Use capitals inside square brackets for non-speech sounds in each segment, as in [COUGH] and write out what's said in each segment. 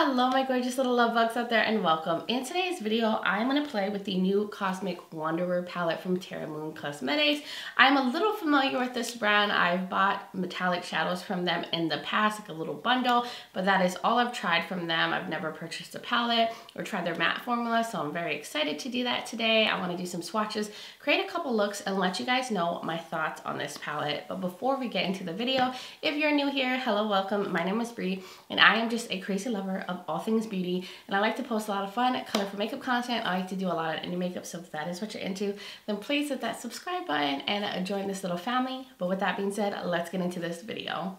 Hello my gorgeous little love bugs out there and welcome. In today's video, I'm to play with the new Cosmic Wanderer palette from Terra Moon Cosmetics. I'm a little familiar with this brand. I've bought metallic shadows from them in the past, like a little bundle, but that is all I've tried from them. I've never purchased a palette or tried their matte formula, so I'm very excited to do that today. I want to do some swatches, create a couple looks, and let you guys know my thoughts on this palette. But before we get into the video, if you're new here, hello, welcome. My name is Bri, and I am just a crazy lover of all things beauty and I like to post a lot of fun, colorful makeup content. I like to do a lot of indie makeup, so if that is what you're into, then please hit that subscribe button and uh, join this little family. But with that being said, let's get into this video.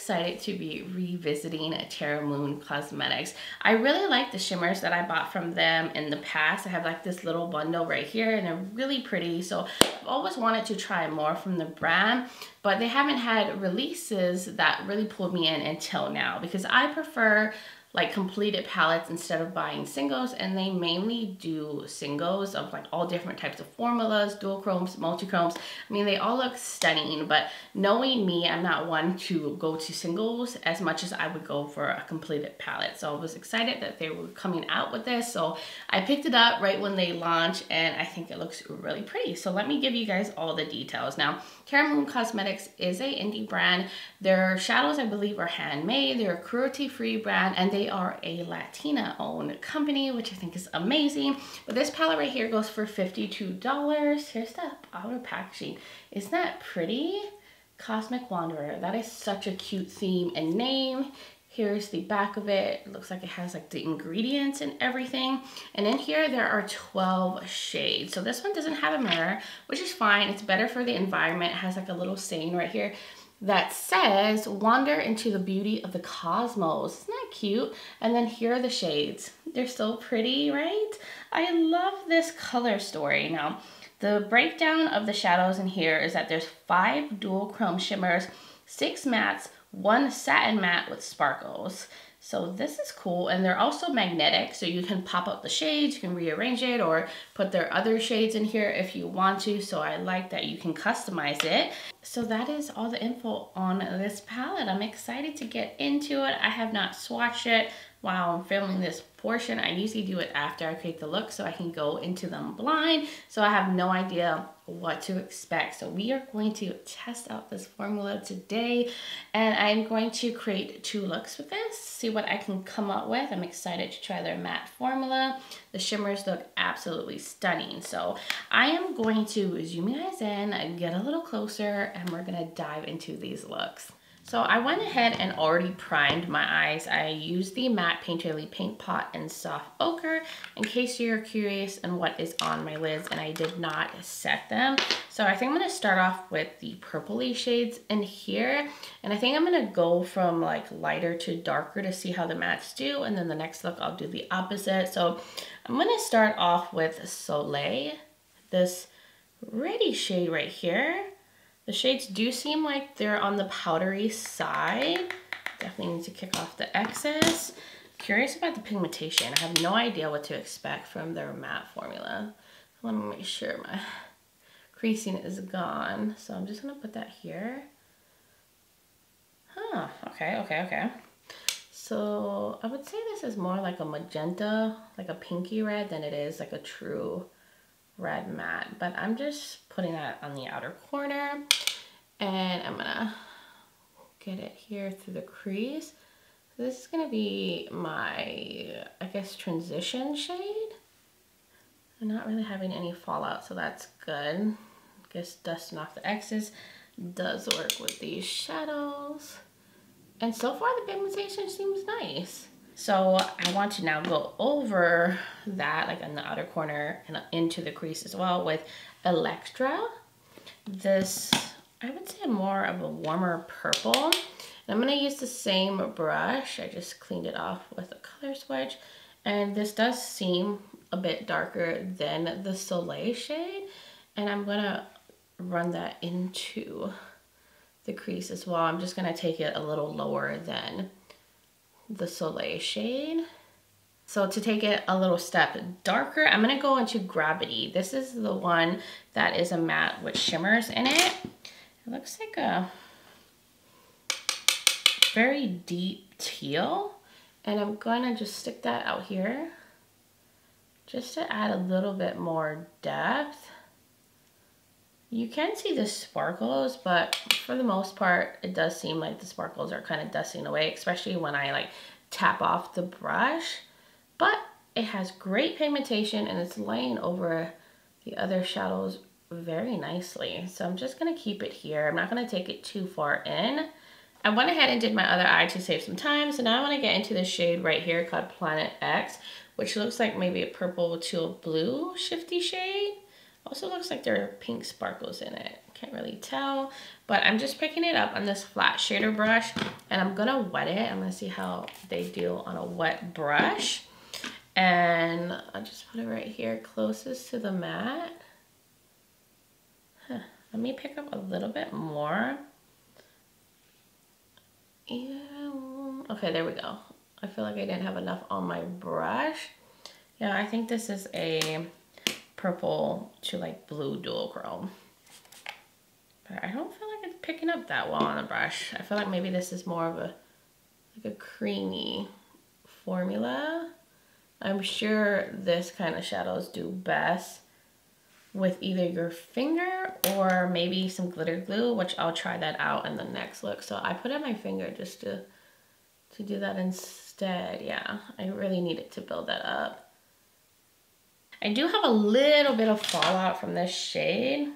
Excited to be revisiting Terra Moon Cosmetics. I really like the shimmers that I bought from them in the past. I have like this little bundle right here and they're really pretty. So I've always wanted to try more from the brand, but they haven't had releases that really pulled me in until now because I prefer like completed palettes instead of buying singles and they mainly do singles of like all different types of formulas dual chromes multi-chromes. I mean they all look stunning but knowing me i'm not one to go to singles as much as i would go for a completed palette. So i was excited that they were coming out with this. So i picked it up right when they launched and i think it looks really pretty. So let me give you guys all the details. Now Terra Moon Cosmetics is a indie brand. Their shadows i believe are handmade. They're a cruelty free brand and they they are a Latina owned company, which I think is amazing. But this palette right here goes for $52. Here's the outer packaging. Isn't that pretty? Cosmic Wanderer. That is such a cute theme and name. Here's the back of it. It looks like it has like the ingredients and everything. And in here, there are 12 shades. So this one doesn't have a mirror, which is fine. It's better for the environment. It has like a little stain right here that says, wander into the beauty of the cosmos. Isn't that cute? And then here are the shades. They're so pretty, right? I love this color story. Now, the breakdown of the shadows in here is that there's five dual chrome shimmers, six mattes, one satin matte with sparkles. So this is cool. And they're also magnetic. So you can pop up the shades, you can rearrange it or put their other shades in here if you want to. So I like that you can customize it. So that is all the info on this palette. I'm excited to get into it. I have not swatched it while I'm filming this portion. I usually do it after I create the look so I can go into them blind. So I have no idea what to expect. So we are going to test out this formula today and I'm going to create two looks with this, see what I can come up with. I'm excited to try their matte formula. The shimmers look absolutely stunning. So I am going to zoom you guys in, get a little closer, and we're gonna dive into these looks. So I went ahead and already primed my eyes. I used the matte Painterly Paint Pot in Soft Ochre in case you're curious on what is on my lids and I did not set them. So I think I'm to start off with the purpley shades in here and I think I'm going to go from like lighter to darker to see how the mattes do and then the next look I'll do the opposite. So I'm going to start off with Soleil, this reddy shade right here. The shades do seem like they're on the powdery side. Definitely need to kick off the excess. Curious about the pigmentation. I have no idea what to expect from their matte formula. Let me make sure my creasing is gone. So I'm just gonna put that here. Huh, okay, okay, okay. So I would say this is more like a magenta, like a pinky red than it is like a true red matte, but I'm just putting that on the outer corner and I'm gonna get it here through the crease. This is gonna be my, I guess, transition shade. I'm not really having any fallout, so that's good. I guess dusting off the excess does work with these shadows. And so far the pigmentation seems nice. So I want to now go over that, like in the outer corner and into the crease as well with Electra. This, I would say more of a warmer purple. And I'm gonna use the same brush. I just cleaned it off with a color swatch. And this does seem a bit darker than the Soleil shade. And I'm gonna run that into the crease as well. I'm just gonna take it a little lower than the Soleil shade. So to take it a little step darker, I'm gonna go into Gravity. This is the one that is a matte with shimmers in it. It looks like a very deep teal. And I'm gonna just stick that out here just to add a little bit more depth. You can see the sparkles, but for the most part, it does seem like the sparkles are kind of dusting away, especially when I like tap off the brush but it has great pigmentation and it's laying over the other shadows very nicely. So I'm just gonna keep it here. I'm not gonna take it too far in. I went ahead and did my other eye to save some time. So now I wanna get into the shade right here called Planet X, which looks like maybe a purple to a blue shifty shade. Also looks like there are pink sparkles in it. Can't really tell, but I'm just picking it up on this flat shader brush and I'm gonna wet it. I'm gonna see how they do on a wet brush. And I'll just put it right here closest to the matte. Huh. Let me pick up a little bit more. Yeah. Okay, there we go. I feel like I didn't have enough on my brush. Yeah, I think this is a purple to like blue dual chrome. But I don't feel like it's picking up that well on the brush. I feel like maybe this is more of a like a creamy formula. I'm sure this kind of shadows do best with either your finger or maybe some glitter glue, which I'll try that out in the next look. So I put in my finger just to, to do that instead. Yeah, I really needed to build that up. I do have a little bit of fallout from this shade.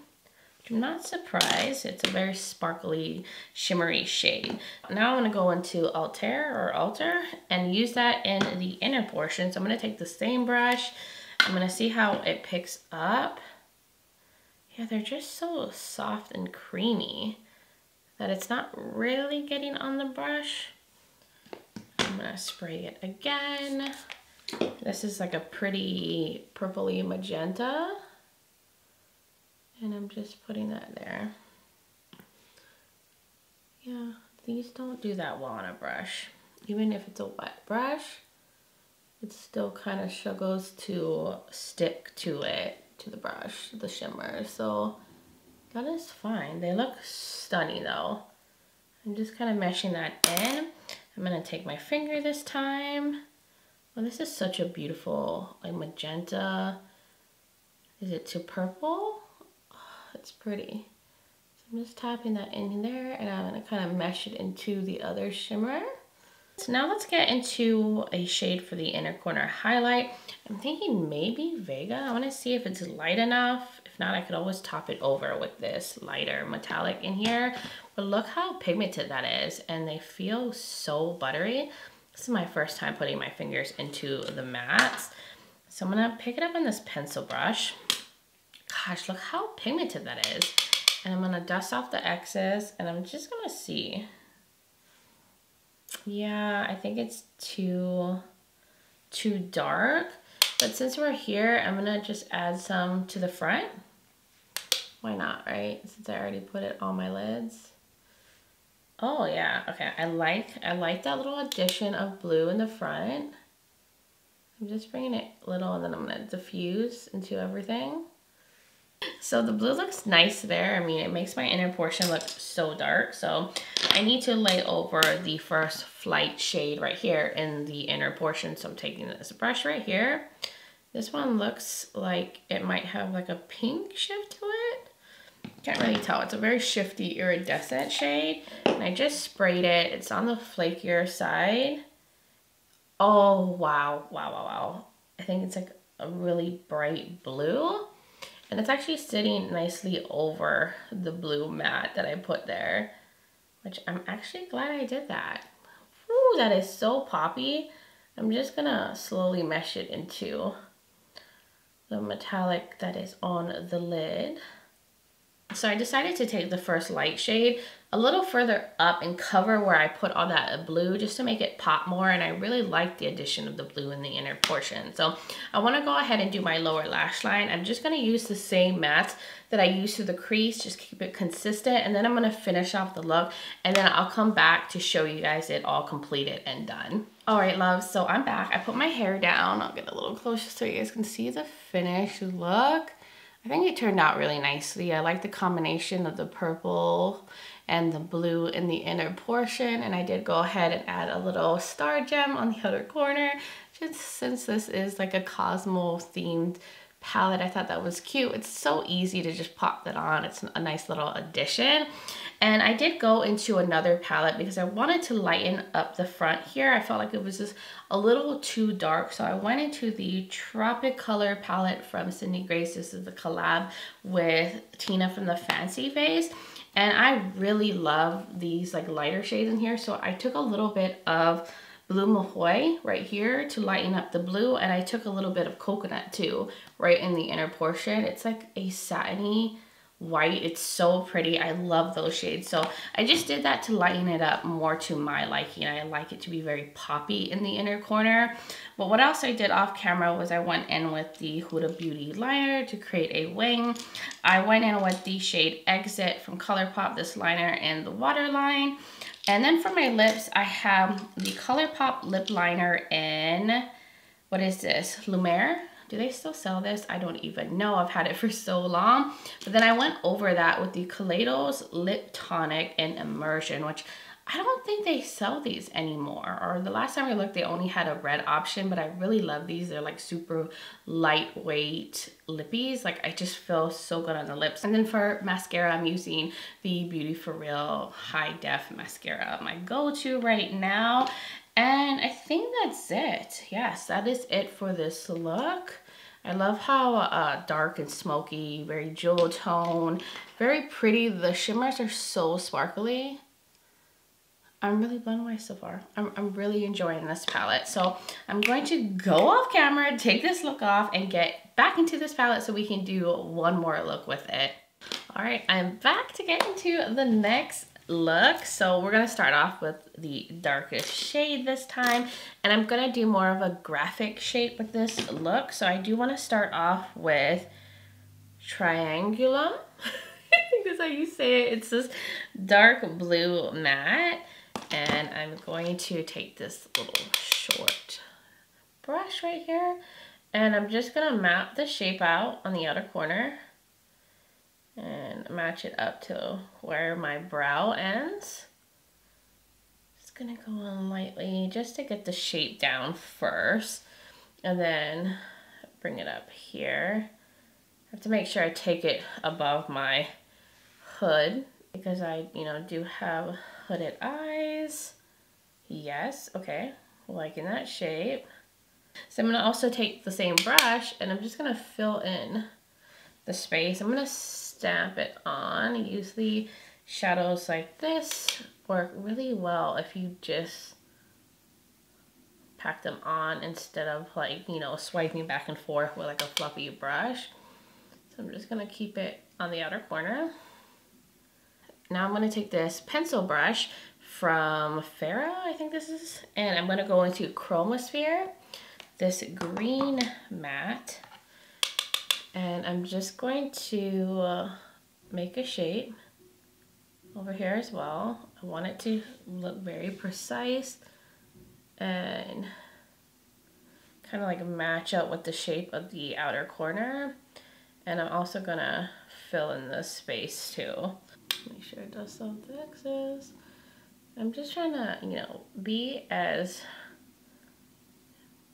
I'm not surprised. It's a very sparkly, shimmery shade. Now I'm going to go into Alter or Alter and use that in the inner portion. So I'm going to take the same brush. I'm going to see how it picks up. Yeah, they're just so soft and creamy that it's not really getting on the brush. I'm going to spray it again. This is like a pretty purpley magenta. And I'm just putting that there. Yeah, these don't do that well on a brush. Even if it's a wet brush, it still kind of struggles to stick to it, to the brush, the shimmer. So that is fine. They look stunning though. I'm just kind of meshing that in. I'm gonna take my finger this time. Well, this is such a beautiful like magenta. Is it too purple? [SIGHS] it's pretty. So I'm just tapping that in there and I'm gonna kind of mesh it into the other shimmer. So now let's get into a shade for the inner corner highlight. I'm thinking maybe Vega. I wanna see if it's light enough. If not, I could always top it over with this lighter metallic in here. But look how pigmented that is. And they feel so buttery. This is my first time putting my fingers into the mattes. So I'm gonna pick it up on this pencil brush gosh, look how pigmented that is. And I'm gonna dust off the excess and I'm just gonna see. Yeah, I think it's too, too dark. But since we're here, I'm gonna just add some to the front. Why not, right? Since I already put it on my lids. Oh yeah, okay. I like I like that little addition of blue in the front. I'm just bringing it a little and then I'm gonna diffuse into everything. So the blue looks nice there. I mean, it makes my inner portion look so dark. So I need to lay over the first flight shade right here in the inner portion. So I'm taking this brush right here. This one looks like it might have like a pink shift to it. Can't really tell. It's a very shifty iridescent shade. And I just sprayed it. It's on the flakier side. Oh, wow. Wow, wow, wow. I think it's like a really bright blue. And it's actually sitting nicely over the blue matte that I put there, which I'm actually glad I did that. Ooh, that is so poppy. I'm just gonna slowly mesh it into the metallic that is on the lid. So I decided to take the first light shade a little further up and cover where I put all that blue just to make it pop more. And I really like the addition of the blue in the inner portion. So I want to go ahead and do my lower lash line. I'm just going to use the same mattes that I used to the crease, just keep it consistent. And then I'm going to finish off the look and then I'll come back to show you guys it all completed and done. All right, love, so I'm back. I put my hair down. I'll get a little closer so you guys can see the finished look. I think it turned out really nicely. I like the combination of the purple and the blue in the inner portion. And I did go ahead and add a little star gem on the outer corner, just since this is like a Cosmo themed palette. I thought that was cute. It's so easy to just pop that on. It's a nice little addition. And I did go into another palette because I wanted to lighten up the front here. I felt like it was just a little too dark. So I went into the Tropic Color palette from Sydney Grace. This is the collab with Tina from the Fancy Face. And I really love these like lighter shades in here. So I took a little bit of Blue Mahoy right here to lighten up the blue. And I took a little bit of coconut too, right in the inner portion. It's like a satiny white. It's so pretty. I love those shades. So I just did that to lighten it up more to my liking. I like it to be very poppy in the inner corner. But what else I did off camera was I went in with the Huda Beauty liner to create a wing. I went in with the shade Exit from ColourPop, this liner in the waterline. And then for my lips, I have the ColourPop lip liner in, what is this, Lumiere? Do they still sell this? I don't even know. I've had it [LAUGHS] for so long. But then I went over that with the Kaleidos Lip Tonic in Immersion, which I don't think they sell these anymore. Or the last time I looked, they only had a red option, but I really love these. They're like super lightweight lippies. Like I just feel so good on the lips. And then for mascara, I'm using the Beauty For Real High Def Mascara, my go-to right now. And I think that's it. Yes, that is it for this look. I love how uh, dark and smoky, very jewel tone, very pretty. The shimmers are so sparkly. I'm really blown away so far. I'm, I'm really enjoying this palette. So I'm going to go off camera, take this look off, and get back into this palette so we can do one more look with it. All right, I'm back to get into the next look. So we're going to start off with the darkest shade this time. And I'm going to do more of a graphic shape with this look. So I do want to start off with Triangulum. [LAUGHS] I think that's how you say it. It's this dark blue matte and I'm going to take this little short brush right here and I'm just going to map the shape out on the outer corner and match it up to where my brow ends. Just going to go on lightly just to get the shape down first and then bring it up here. I have to make sure I take it above my hood because I, you know, do have hooded eyes. Yes, okay, liking that shape. So I'm gonna also take the same brush and I'm just gonna fill in the space. I'm gonna stamp it on. Usually shadows like this work really well if you just pack them on instead of like, you know, swiping back and forth with like a fluffy brush. So I'm just gonna keep it on the outer corner. Now I'm going to take this pencil brush from Farrah, I think this is, and I'm going to go into Chromosphere, this green matte, and I'm just going to uh, make a shape over here as well. I want it to look very precise and kind of like match up with the shape of the outer corner. And I'm also gonna fill in the space too. Make sure it does some fixes. I'm just trying to, you know, be as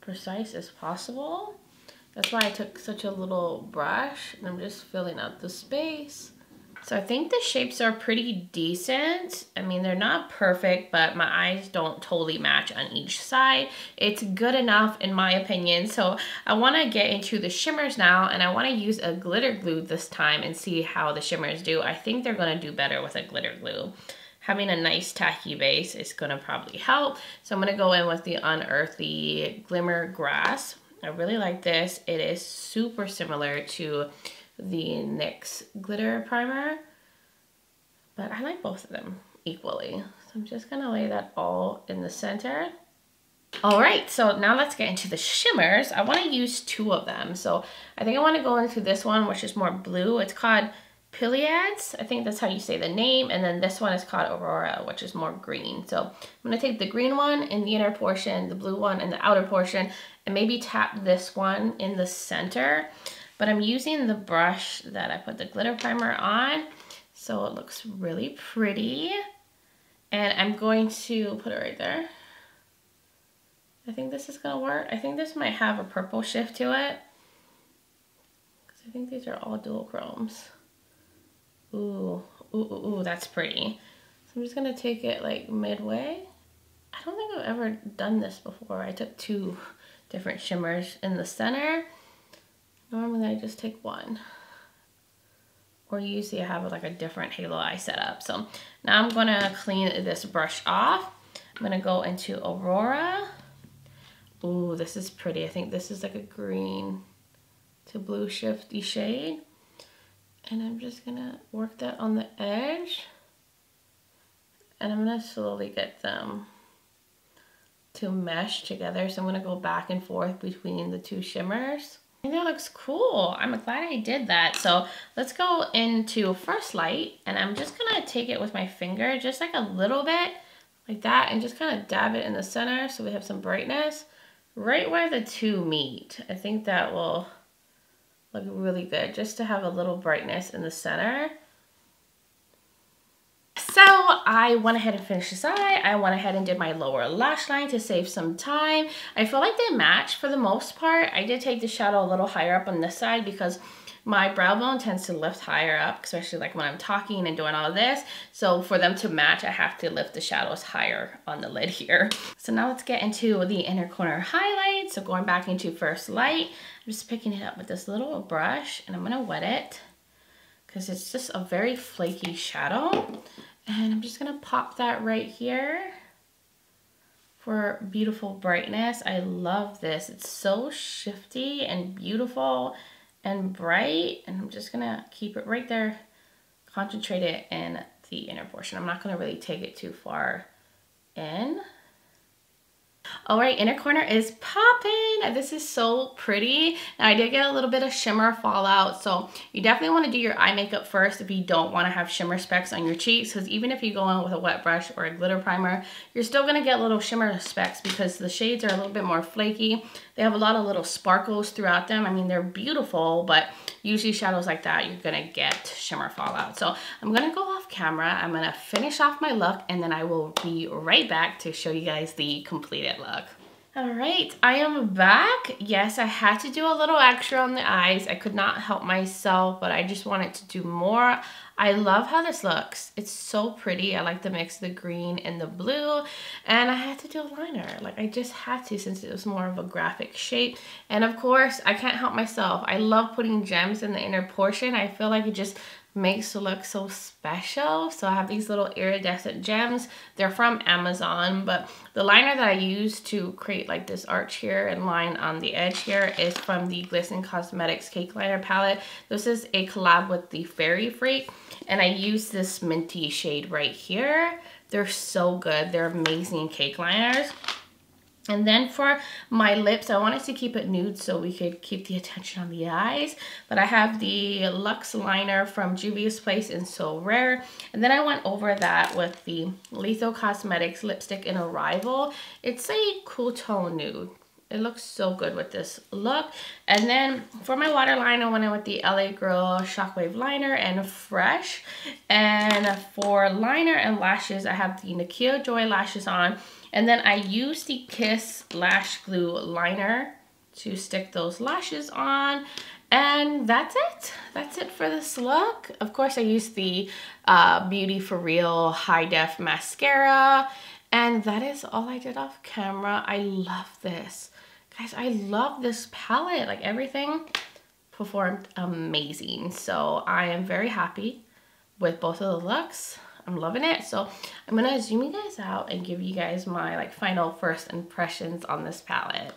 precise as possible. That's why I took such a little brush and I'm just filling out the space. So I think the shapes are pretty decent. I mean, they're not perfect, but my eyes don't totally match on each side. It's good enough in my opinion. So I wanna get into the shimmers now and I wanna use a glitter glue this time and see how the shimmers do. I think they're gonna do better with a glitter glue. Having a nice tacky base is gonna probably help. So I'm gonna go in with the Unearthly Glimmer Grass. I really like this. It is super similar to the NYX glitter primer. But I like both of them equally. So I'm just gonna lay that all in the center. All right, so now let's get into the shimmers. I wanna use two of them. So I think I wanna go into this one, which is more blue. It's called Pleiades. I think that's how you say the name. And then this one is called Aurora, which is more green. So I'm to take the green one in the inner portion, the blue one in the outer portion, and maybe tap this one in the center. But I'm using the brush that I put the glitter primer on. So it looks really pretty. And I'm going to put it right there. I think this is going to work. I think this might have a purple shift to it. Because I think these are all duochromes. Ooh, ooh, ooh, ooh, that's pretty. So I'm just going to take it like midway. I don't think I've ever done this before. I took two different shimmers in the center. Normally I just take one. Or usually I have like a different halo eye setup. So now I'm gonna clean this brush off. I'm gonna go into Aurora. Ooh, this is pretty. I think this is like a green to blue shifty shade. And I'm just gonna work that on the edge. And I'm gonna slowly get them to mesh together. So I'm gonna go back and forth between the two shimmers. That looks cool. I'm glad I did that. So let's go into first light and I'm just gonna take it with my finger, just like a little bit like that and just kind of dab it in the center so we have some brightness right where the two meet. I think that will look really good just to have a little brightness in the center. I went ahead and finished this eye. I went ahead and did my lower lash line to save some time. I feel like they match for the most part. I did take the shadow a little higher up on this side because my brow bone tends to lift higher up, especially like when I'm talking and doing all this. So for them to match, I have to lift the shadows higher on the lid here. So now let's get into the inner corner highlight. So going back into first light, I'm just picking it up with this little brush and I'm gonna wet it because it's just a very flaky shadow. And I'm just gonna pop that right here for beautiful brightness. I love this. It's so shifty and beautiful and bright. And I'm just gonna keep it right there, concentrate it in the inner portion. I'm not gonna really take it too far in. All right, inner corner is popping. This is so pretty. Now I did get a little bit of shimmer fallout, so you definitely want to do your eye makeup first if you don't want to have shimmer specks on your cheeks, because even if you go in with a wet brush or a glitter primer, you're still going to get little shimmer specks because the shades are a little bit more flaky. They have a lot of little sparkles throughout them. I mean, they're beautiful, but usually shadows like that, you're going to get shimmer fallout. So I'm going to go off camera. I'm going to finish off my look, and then I will be right back to show you guys the completed look. All right, I am back. Yes, I had to do a little extra on the eyes. I could not help myself, but I just wanted to do more. I love how this looks. It's so pretty. I like the mix of the green and the blue. And I had to do a liner. Like I just had to since it was more of a graphic shape. And of course, I can't help myself. I love putting gems in the inner portion. I feel like it just makes it look so special. So I have these little iridescent gems. They're from Amazon, but the liner that I use to create like this arch here and line on the edge here is from the Glisten Cosmetics Cake Liner palette. This is a collab with the Fairy Freak, and I use this minty shade right here. They're so good. They're amazing cake liners. And then for my lips, I wanted to keep it nude so we could keep the attention on the eyes. But I have the Luxe Liner from Juvia's Place in So Rare. And then I went over that with the Lethal Cosmetics Lipstick in Arrival. It's a cool tone nude. It looks so good with this look. And then for my waterline, I went in with the LA Girl Shockwave Liner and Fresh. And for liner and lashes, I have the Nakia Joy lashes on. And then I use the Kiss Lash Glue Liner to stick those lashes on. And that's it. That's it for this look. Of course, I used the uh, Beauty For Real High Def Mascara. And that is all I did off camera. I love this. Guys, I love this palette. Like everything performed amazing. So I am very happy with both of the looks. I'm loving it. So I'm to zoom you guys out and give you guys my like final first impressions on this palette.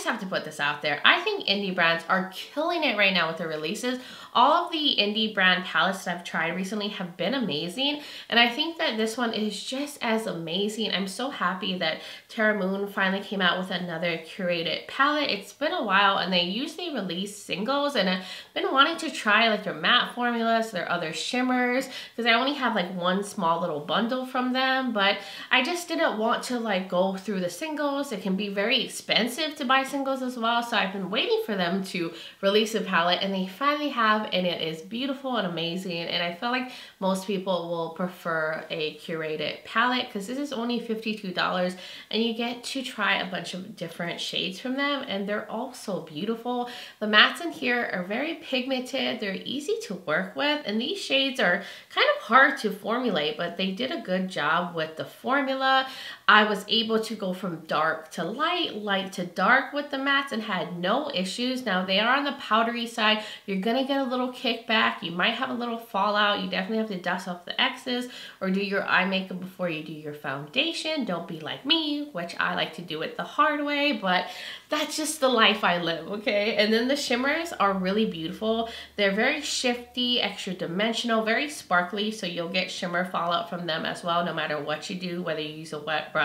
Just have to put this out there. I think indie brands are killing it right now with their releases. All of the indie brand palettes that I've tried recently have been amazing. And I think that this one is just as amazing. I'm so happy that Terra Moon finally came out with another curated palette. It's been a while and they usually release singles and I've been wanting to try like their matte formulas, their other shimmers, because I only have like one small little bundle from them, but I just didn't want to like go through the singles. It can be very expensive to buy singles as well. So I've been waiting for them to release a palette and they finally have and it is beautiful and amazing. And I feel like most people will prefer a curated palette because this is only $52 and you get to try a bunch of different shades from them and they're all so beautiful. The mattes in here are very pigmented. They're easy to work with and these shades are kind of hard to formulate but they did a good job with the formula. I was able to go from dark to light, light to dark with the mattes and had no issues. Now they are on the powdery side. You're gonna get a little kickback. You might have a little fallout. You definitely have to dust off the X's or do your eye makeup before you do your foundation. Don't be like me, which I like to do it the hard way, but that's just the life I live, okay? And then the shimmers are really beautiful. They're very shifty, extra dimensional, very sparkly, so you'll get shimmer fallout from them as well, no matter what you do, whether you use a wet brush,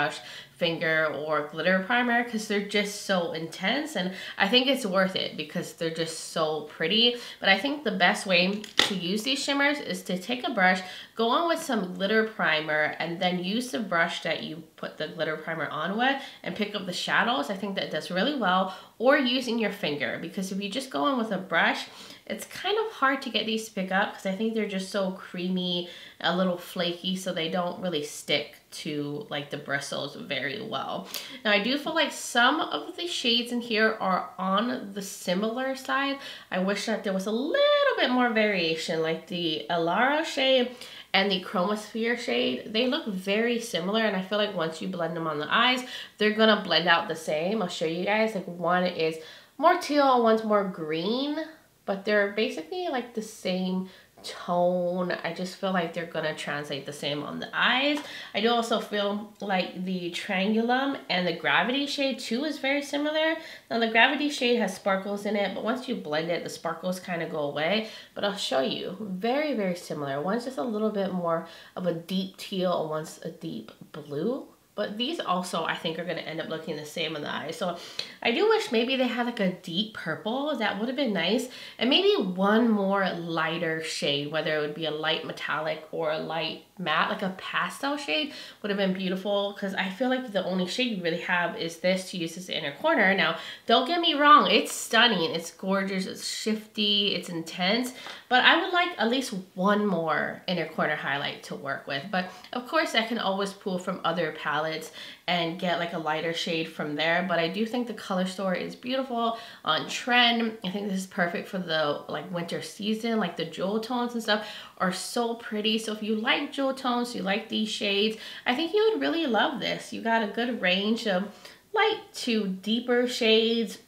finger, or glitter primer, because they're just so intense, and I think it's worth it because they're just so pretty. But I think the best way to use these shimmers is to take a brush, go on with some glitter primer, and then use the brush that you put the glitter primer on with, and pick up the shadows. I think that does really well or using your finger because if you just go in with a brush, it's kind of hard to get these to pick up because I think they're just so creamy, a little flaky, so they don't really stick to like the bristles very well. Now I do feel like some of the shades in here are on the similar side. I wish that there was a little bit more variation like the Alara shade and the Chromosphere shade, they look very similar and I feel like once you blend them on the eyes, they're gonna blend out the same. I'll show you guys, like one is more teal, one's more green, but they're basically like the same tone. I just feel like they're gonna translate the same on the eyes. I do also feel like the Triangulum and the Gravity shade too is very similar. Now the Gravity shade has sparkles in it, but once you blend it, the sparkles kind of go away. But I'll show you, very, very similar. One's just a little bit more of a deep teal and one's a deep blue. But these also, I think, are going to end up looking the same in the eye. So I do wish maybe they had like a deep purple. That would have been nice. And maybe one more lighter shade, whether it would be a light metallic or a light matte, like a pastel shade would have been beautiful because I feel like the only shade you really have is this to use as the inner corner. Now, don't get me wrong, it's stunning, it's gorgeous, it's shifty, it's intense, but I would like at least one more inner corner highlight to work with. But of course, I can always pull from other palettes and get like a lighter shade from there. But I do think the color story is beautiful on trend. I think this is perfect for the like winter season, like the jewel tones and stuff are so pretty. So if you like jewel tones, you like these shades, I think you would really love this. You got a good range of light to deeper shades,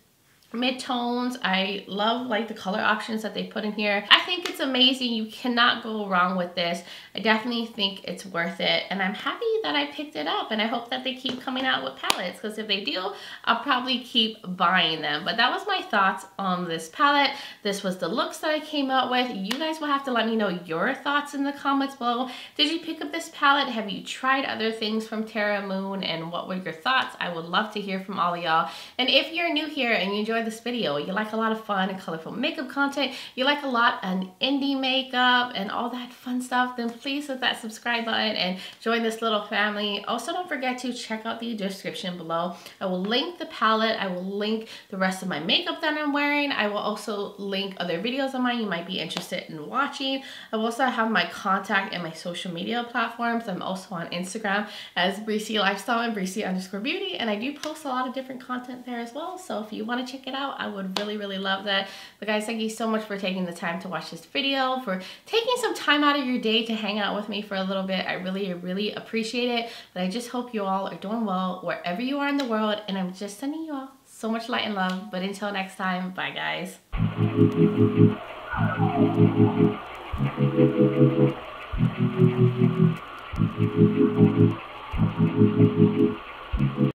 mid-tones. I love like the color options that they put in here. I think it's amazing. You cannot go wrong with this. I definitely think it's worth it. And i'm happy that i picked it up and i hope that they keep coming out with palettes because if they do i'll probably keep buying them. But that was my thoughts on this palette. This was the looks that i came out with. You guys will have to let me know your thoughts in the comments below. Did you pick up this palette? Have you tried other things from terra moon? And what were your thoughts? I would love to hear from all y'all. And if you're new here and you enjoy enjoyed this video, you like a lot of fun and colorful makeup content, you like a lot of indie makeup and all that fun stuff, then please hit that subscribe button and join this little family. Also, don't forget to check out the description below. I will link the palette. I will link the rest of my makeup that I'm wearing. I will also link other videos of mine you might be interested in watching. I will also have my contact and my social media platforms. I'm also on Instagram as Bri C Lifestyle and Bri C underscore beauty. And I do post a lot of different content there as well. So if you want to check it out. I would really, really love that. But guys, thank you so much for taking the time to watch this video, for taking some time out of your day to hang out with me for a little bit. I really, really appreciate it. But I just hope you all are doing well wherever you are in the world. And I'm just sending you all so much light and love. But until next time, bye guys.